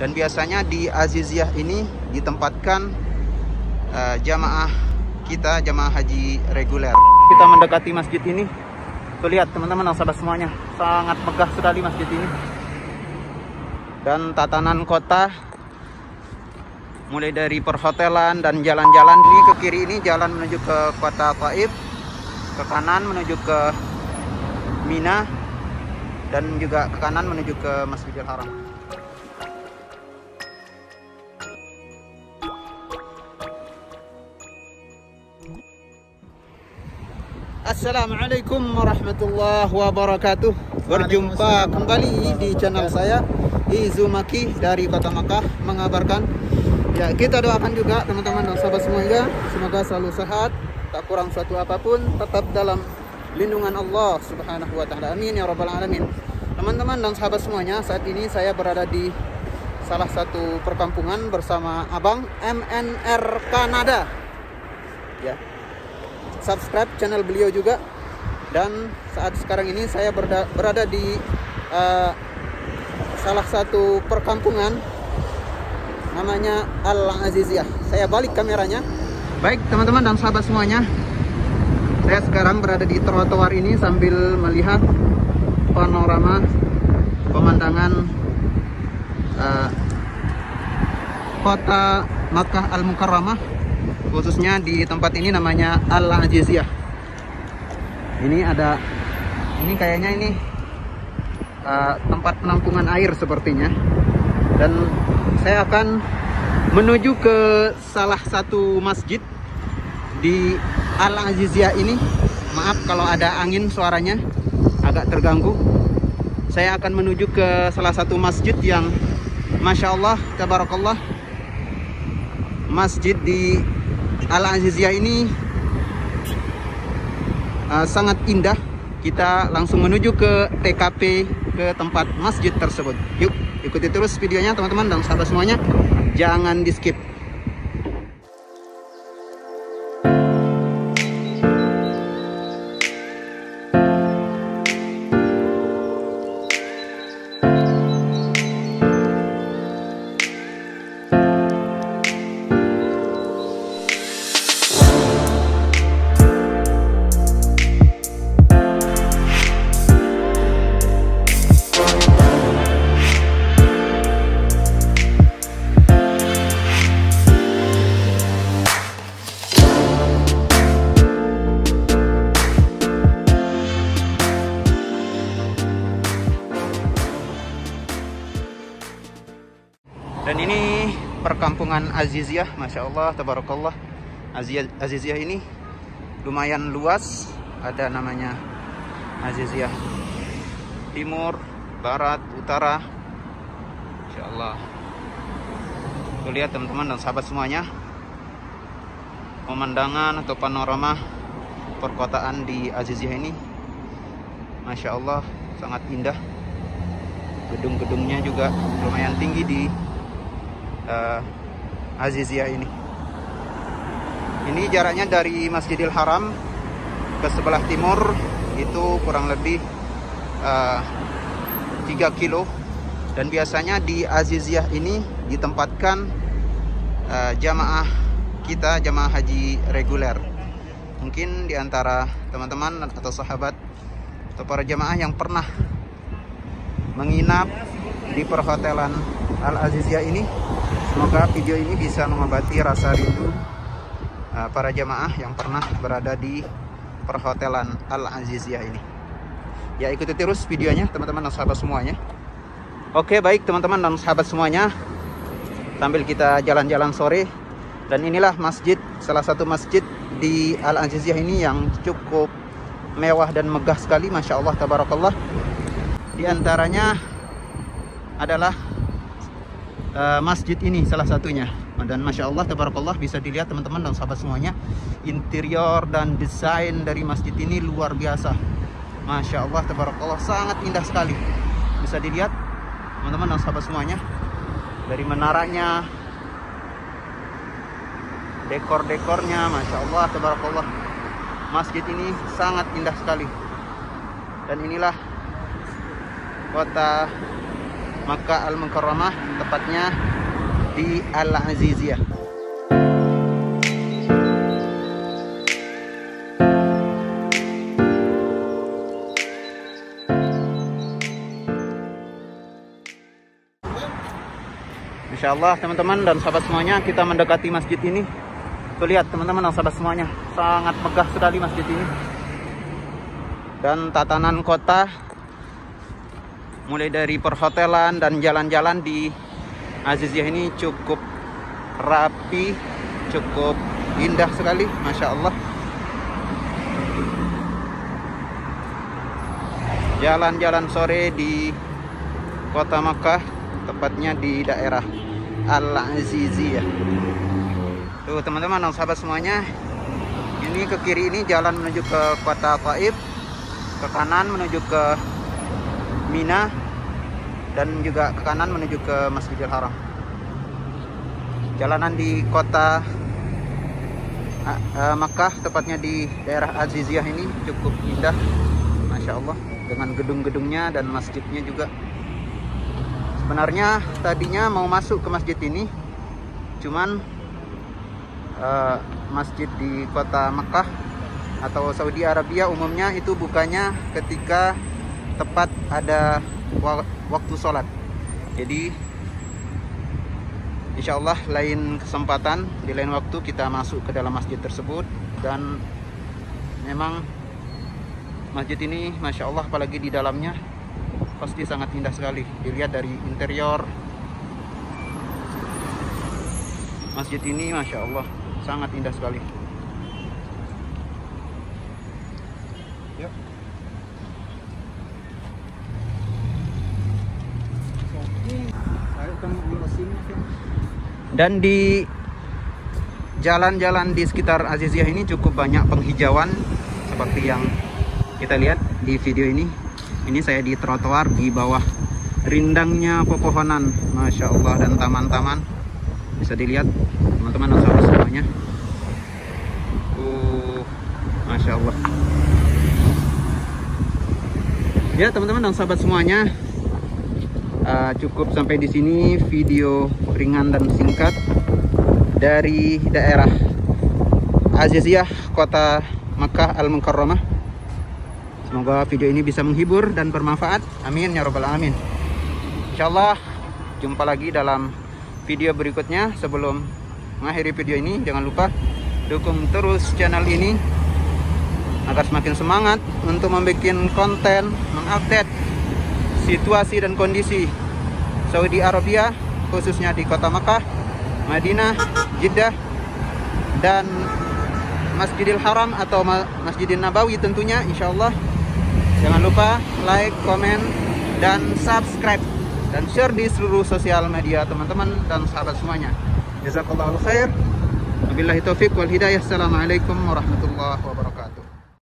Dan biasanya di Aziziyah ini ditempatkan uh, jamaah kita, jamaah haji reguler. Kita mendekati masjid ini. Tuh lihat teman-teman sahabat semuanya, sangat megah sekali masjid ini. Dan tatanan kota mulai dari perhotelan dan jalan-jalan ini ke kiri ini jalan menuju ke kota Taif, ke kanan menuju ke Mina dan juga ke kanan menuju ke Masjidil Haram. Assalamualaikum warahmatullahi wabarakatuh. Berjumpa kembali di channel saya Izumaki dari Kota Makkah mengabarkan. Ya kita doakan juga teman-teman dan sahabat semuanya Semoga selalu sehat Tak kurang suatu apa pun Tetap dalam lindungan Allah subhanahu wa ta'ala. Amin ya rabbal alamin. Teman-teman dan sahabat semuanya Saat ini saya berada di salah satu perkampungan bersama Abang MNR Kanada. Ya subscribe channel beliau juga. Dan saat sekarang ini saya berada, berada di uh, salah satu perkampungan namanya Al Aziziyah saya balik kameranya. Baik teman-teman dan sahabat semuanya. Saya sekarang berada di trotoar ini sambil melihat panorama pemandangan uh, kota Makkah Al Mukarramah khususnya di tempat ini namanya Al Ajiziyah. Ini ada ini kayaknya ini uh, tempat penampungan air sepertinya. Dan saya akan menuju ke salah satu masjid di Al Aziziyah ini. Maaf kalau ada angin suaranya agak terganggu. Saya akan menuju ke salah satu masjid yang Masya Allah Tabarakallah masjid di Al Aziziyah ini uh, sangat indah. Kita langsung menuju ke TKP ke tempat masjid tersebut. Yuk, ikuti terus videonya teman-teman dan sahabat semuanya. Jangan di skip. Perkampungan Aziziyah, Masya Allah, Tabarakallah. Aziziyah ini lumayan luas, ada namanya Aziziyah Timur, Barat, Utara. Masya Allah. Tuh lihat teman-teman dan sahabat semuanya. Pemandangan atau panorama perkotaan di Aziziyah ini. Masya Allah, sangat indah. Gedung-gedungnya juga lumayan tinggi di uh, Aziziyah ini. Ini jaraknya dari Masjidil Haram ke sebelah timur itu kurang lebih uh, 3 kilo dan biasanya di Aziziyah ini ditempatkan uh, jamaah kita jamaah haji reguler. Mungkin di antara teman-teman atau sahabat atau para jamaah yang pernah menginap di perhotelan Al Aziziyah ini Semoga video ini bisa mengobati rasa rindu uh, para jamaah yang pernah berada di perhotelan Al Aziziyah ini. Ya ikuti terus videonya teman-teman dan sahabat semuanya. Oke baik teman-teman dan sahabat semuanya. Sambil kita jalan-jalan sore dan inilah masjid salah satu masjid di Al Aziziyah ini yang cukup mewah dan megah sekali Masya Allah Tabarakallah Di antaranya adalah uh, masjid ini salah satunya. Dan masya Allah tabarakallah bisa dilihat teman-teman dan sahabat semuanya interior dan desain dari masjid ini luar biasa. Masya Allah tabarakallah sangat indah sekali. Bisa dilihat teman-teman dan sahabat semuanya dari menaranya dekor-dekornya masya Allah tabarakallah. Masjid ini sangat indah sekali. Dan inilah kota Makkah Al Mukarramah tepatnya di Al Aziziyah. Insya Allah teman-teman dan sahabat semuanya kita mendekati masjid ini. Tuh lihat teman-teman dan sahabat semuanya sangat megah sekali masjid ini. Dan tatanan kota mulai dari perhotelan dan jalan-jalan di Aziziyah ini cukup rapi, cukup indah sekali, masya Allah. Jalan-jalan sore di kota Makkah, tepatnya di daerah Al-Aziziyah. Tuh teman-teman sahabat semuanya, ini ke kiri ini jalan menuju ke kota Taif, ke kanan menuju ke Mina, dan juga ke kanan menuju ke Masjidil Haram. Jalanan di kota uh, Makkah, tepatnya di daerah Aziziyah ini cukup indah, masya Allah, dengan gedung-gedungnya dan masjidnya juga sebenarnya tadinya mau masuk ke masjid ini cuman uh, masjid di kota Mekah atau Saudi Arabia umumnya itu bukanya ketika tepat ada waktu sholat. Jadi Insya Allah lain kesempatan di lain waktu kita masuk ke dalam masjid tersebut. Dan memang masjid ini Masya Allah apalagi di dalamnya pasti sangat indah sekali. Dilihat dari interior. Masjid ini Masya Allah sangat indah sekali dan di jalan-jalan di sekitar Aziziyah ini cukup banyak penghijauan seperti yang kita lihat di video ini. Ini saya di trotoar di bawah rindangnya pepohonan. Masya Allah dan taman-taman. Bisa dilihat teman-teman sahabat semuanya uh, Masya Allah. Ya teman-teman dan sahabat semuanya uh, cukup sampai di sini video ringan dan singkat dari daerah Aziziyah kota Makkah Al-Mukarramah Semoga video ini bisa menghibur dan bermanfaat. Amin ya robbal alamin. Insyaallah jumpa lagi dalam video berikutnya. Sebelum mengakhiri video ini, jangan lupa dukung terus channel ini agar semakin semangat untuk membuat konten, mengupdate situasi dan kondisi Saudi Arabia khususnya di kota Makkah, Madinah, Jeddah dan Masjidil Haram atau Masjidil Nabawi tentunya insyaallah Jangan lupa like, komen, dan subscribe dan share di seluruh sosial media teman-teman dan sahabat semuanya. Jazakallahu khair. Wabillahi taufik wal hidayah. Assalamualaikum warahmatullahi wabarakatuh.